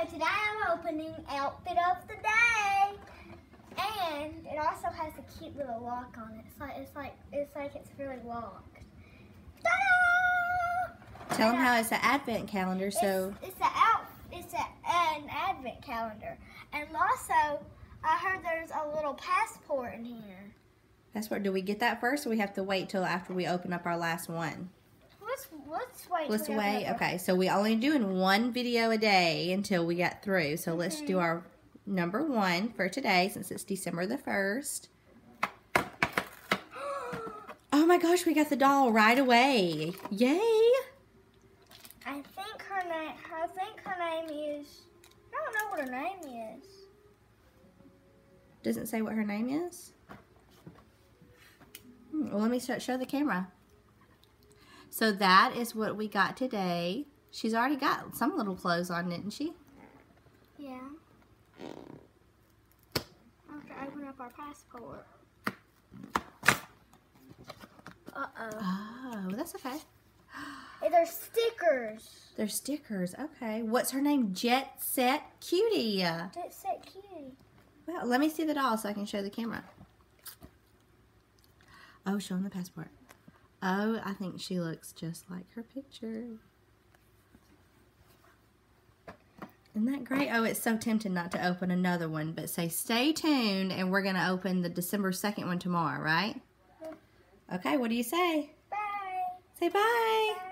so today I'm opening outfit of the day. And it also has a cute little lock on it. It's like it's like it's like it's really locked. Ta-da! Tell them how it's an advent calendar. So it's, it's a out it's a, an advent calendar. And also I heard there's a little passport in here. passport. Do we get that first, or we have to wait till after we open up our last one? Let's let's wait. Let's wait. Okay, so we only doing one video a day until we get through. So let's do our number one for today since it's December the 1st. Oh my gosh, we got the doll right away. Yay! I think her name. I think her name is. I don't know what her name is. Doesn't say what her name is. Hmm, Well, let me show the camera. So that is what we got today. She's already got some little clothes on, didn't she? Yeah. I have to open up our passport. Uh oh. Oh, that's okay. Hey, there's stickers. They're stickers. Okay. What's her name? Jet Set Cutie. That's so cute. Well, let me see the doll so I can show the camera. Oh, showing the passport. Oh, I think she looks just like her picture. Isn't that great? Oh, it's so tempting not to open another one, but say stay tuned and we're going to open the December 2nd one tomorrow, right? Okay, what do you say? Bye. Say bye. Bye.